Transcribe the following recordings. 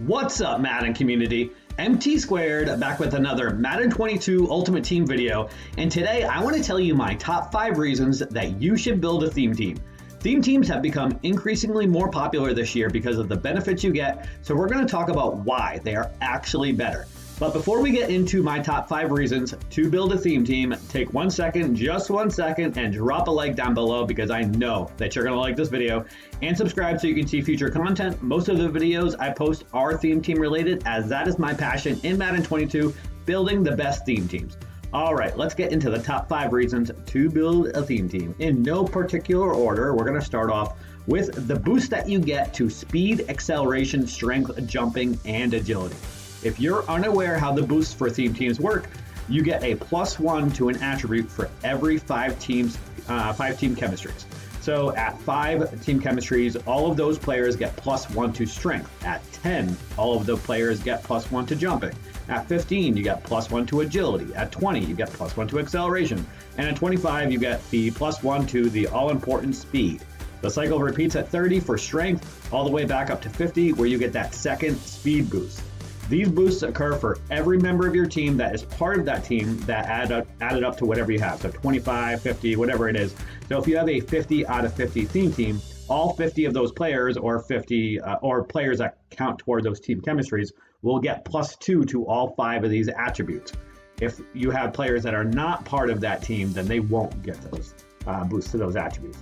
What's up, Madden community? MT Squared back with another Madden 22 Ultimate Team video, and today I want to tell you my top 5 reasons that you should build a theme team. Theme teams have become increasingly more popular this year because of the benefits you get, so we're going to talk about why they are actually better. But before we get into my top five reasons to build a theme team, take one second, just one second, and drop a like down below because I know that you're going to like this video. And subscribe so you can see future content. Most of the videos I post are theme team related, as that is my passion in Madden 22, building the best theme teams. All right, let's get into the top five reasons to build a theme team. In no particular order, we're going to start off with the boost that you get to speed, acceleration, strength, jumping, and agility. If you're unaware how the boosts for theme teams work, you get a plus one to an attribute for every five teams, uh, five team chemistries. So at five team chemistries, all of those players get plus one to strength. At 10, all of the players get plus one to jumping. At 15, you get plus one to agility. At 20, you get plus one to acceleration. And at 25, you get the plus one to the all important speed. The cycle repeats at 30 for strength, all the way back up to 50, where you get that second speed boost. These boosts occur for every member of your team that is part of that team that add up, added up to whatever you have. So 25, 50, whatever it is. So if you have a 50 out of 50 theme team, all 50 of those players or 50 uh, or players that count toward those team chemistries will get plus two to all five of these attributes. If you have players that are not part of that team, then they won't get those uh, boosts to those attributes.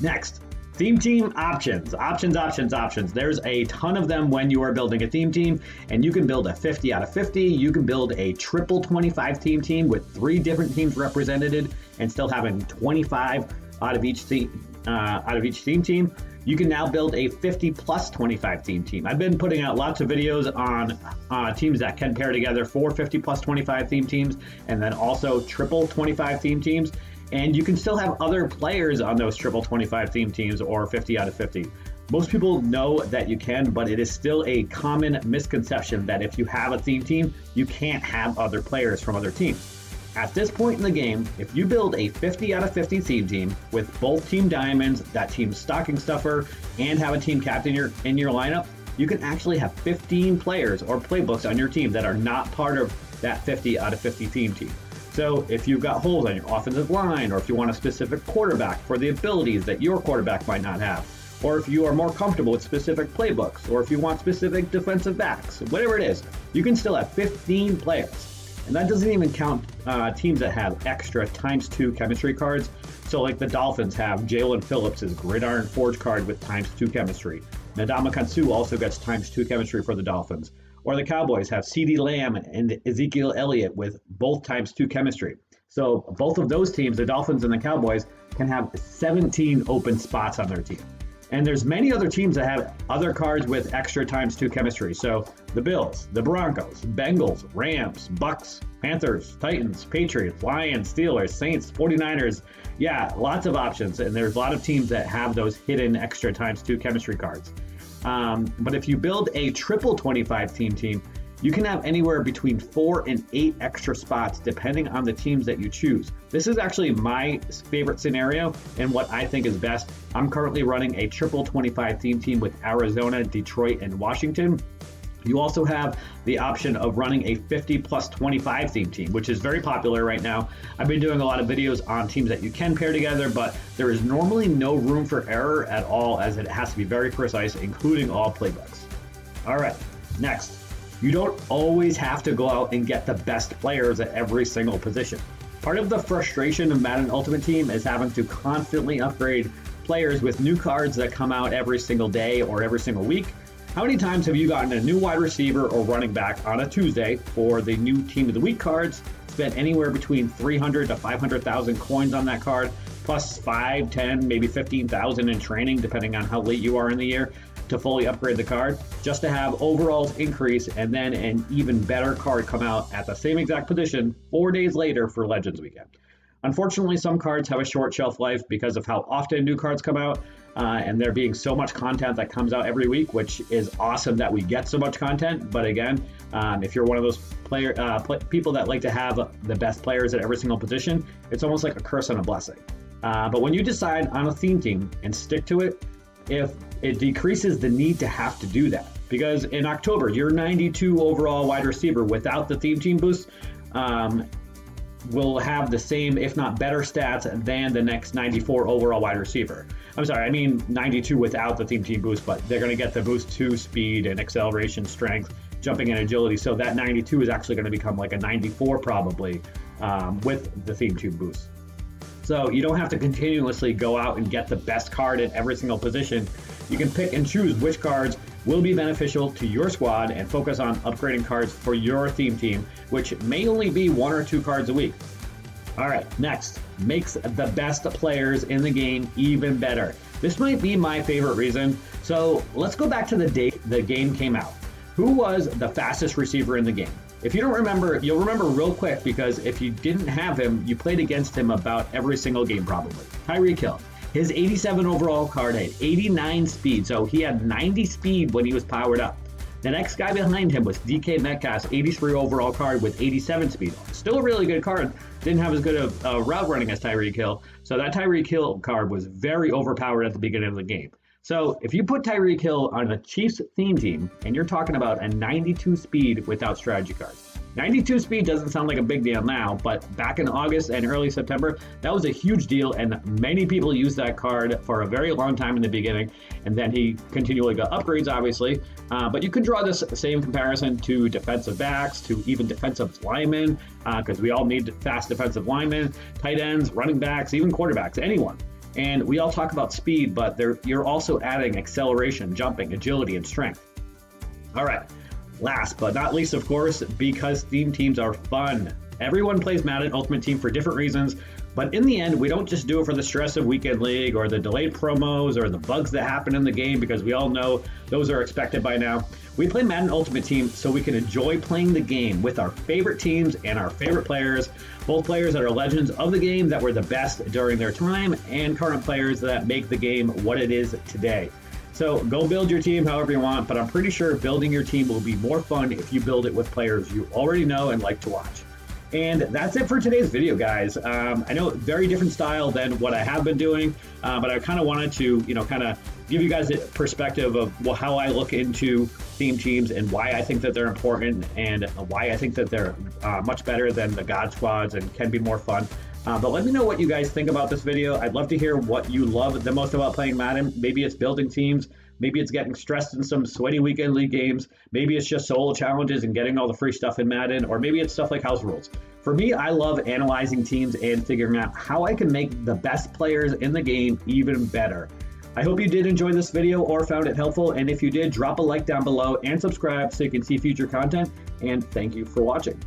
Next, Theme team options, options, options, options. There's a ton of them when you are building a theme team, and you can build a 50 out of 50. You can build a triple 25 theme team with three different teams represented, and still having 25 out of each team uh, out of each theme team. You can now build a 50 plus 25 theme team. I've been putting out lots of videos on uh, teams that can pair together for 50 plus 25 theme teams, and then also triple 25 theme teams. And you can still have other players on those triple 25 theme teams or 50 out of 50. Most people know that you can, but it is still a common misconception that if you have a theme team, you can't have other players from other teams. At this point in the game, if you build a 50 out of 50 theme team with both team diamonds, that team stocking stuffer, and have a team captain in your, in your lineup, you can actually have 15 players or playbooks on your team that are not part of that 50 out of 50 theme team. So if you've got holes on your offensive line, or if you want a specific quarterback for the abilities that your quarterback might not have, or if you are more comfortable with specific playbooks, or if you want specific defensive backs, whatever it is, you can still have 15 players. And that doesn't even count uh, teams that have extra times two chemistry cards. So, like the Dolphins have Jaelan Phillips' Gridiron Forge card with times two chemistry. Ndamukong Suh also gets times two chemistry for the Dolphins or the Cowboys have CeeDee Lamb and Ezekiel Elliott with both times two chemistry. So both of those teams, the Dolphins and the Cowboys, can have 17 open spots on their team. And there's many other teams that have other cards with extra times two chemistry. So the Bills, the Broncos, Bengals, Rams, Bucks, Panthers, Titans, Patriots, Lions, Steelers, Saints, 49ers. Yeah, lots of options. And there's a lot of teams that have those hidden extra times two chemistry cards. Um, but if you build a triple 25 theme team, you can have anywhere between four and eight extra spots depending on the teams that you choose. This is actually my favorite scenario and what I think is best. I'm currently running a triple 25 theme team with Arizona, Detroit, and Washington. You also have the option of running a 50 plus 25 theme team, which is very popular right now. I've been doing a lot of videos on teams that you can pair together, but there is normally no room for error at all as it has to be very precise, including all playbooks. All right, next. You don't always have to go out and get the best players at every single position. Part of the frustration of Madden Ultimate Team is having to constantly upgrade players with new cards that come out every single day or every single week how many times have you gotten a new wide receiver or running back on a Tuesday for the new Team of the Week cards? Spent anywhere between 300 to 500,000 coins on that card, plus 5, 10, maybe 15,000 in training, depending on how late you are in the year, to fully upgrade the card, just to have overalls increase and then an even better card come out at the same exact position four days later for Legends Weekend. Unfortunately, some cards have a short shelf life because of how often new cards come out, uh, and there being so much content that comes out every week, which is awesome that we get so much content. But again, um, if you're one of those player uh, pl- people that like to have the best players at every single position, it's almost like a curse and a blessing. Uh, but when you decide on a theme team and stick to it, if it decreases the need to have to do that. Because in October, your 92 overall wide receiver without the theme team boost um, will have the same, if not better, stats than the next 94 overall wide receiver. I'm sorry, I mean 92 without the theme team boost, but they're going to get the boost to speed and acceleration, strength, jumping, and agility. So that 92 is actually going to become like a 94 probably um, with the theme team boost. So you don't have to continuously go out and get the best card in every single position. You can pick and choose which cards will be beneficial to your squad and focus on upgrading cards for your theme team, which may only be one or two cards a week. All right, next, makes the best players in the game even better. This might be my favorite reason. So let's go back to the date the game came out. Who was the fastest receiver in the game? If you don't remember, you'll remember real quick because if you didn't have him, you played against him about every single game probably. Tyreek Hill. His 87 overall card had 89 speed, so he had 90 speed when he was powered up. The next guy behind him was DK Metcalf's 83 overall card with 87 speed. Still a really good card. Didn't have as good of uh, route running as Tyreek Hill. So that Tyreek Hill card was very overpowered at the beginning of the game. So if you put Tyreek Hill on the Chiefs theme team, and you're talking about a 92 speed without strategy cards. 92 speed doesn't sound like a big deal now, but back in August and early September, that was a huge deal, and many people used that card for a very long time in the beginning. And then he continually got upgrades, obviously. Uh, but you could draw this same comparison to defensive backs, to even defensive linemen, because uh, we all need fast defensive linemen, tight ends, running backs, even quarterbacks, anyone. And we all talk about speed, but you're also adding acceleration, jumping, agility, and strength. All right. Last but not least, of course, because theme teams are fun. Everyone plays Madden Ultimate Team for different reasons, but in the end, we don't just do it for the stress of Weekend League or the delayed promos or the bugs that happen in the game because we all know those are expected by now. We play Madden Ultimate Team so we can enjoy playing the game with our favorite teams and our favorite players, both players that are legends of the game that were the best during their time and current players that make the game what it is today. So go build your team however you want, but I'm pretty sure building your team will be more fun if you build it with players you already know and like to watch. And that's it for today's video, guys. Um, I know very different style than what I have been doing, uh, but I kind of wanted to, you know, kind of give you guys a perspective of well, how I look into theme teams and why I think that they're important and why I think that they're uh, much better than the God Squads and can be more fun. Uh, but let me know what you guys think about this video. I'd love to hear what you love the most about playing Madden. Maybe it's building teams. Maybe it's getting stressed in some sweaty weekend league games. Maybe it's just solo challenges and getting all the free stuff in Madden. Or maybe it's stuff like house rules. For me, I love analyzing teams and figuring out how I can make the best players in the game even better. I hope you did enjoy this video or found it helpful. And if you did, drop a like down below and subscribe so you can see future content. And thank you for watching.